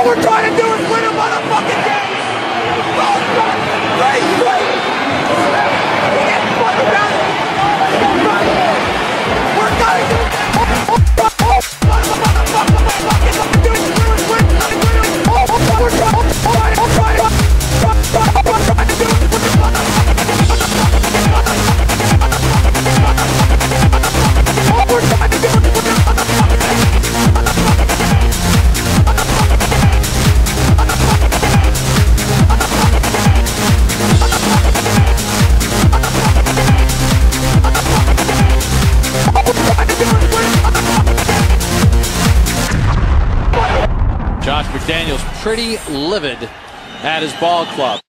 All we're trying to do is win Josh McDaniels pretty livid at his ball club.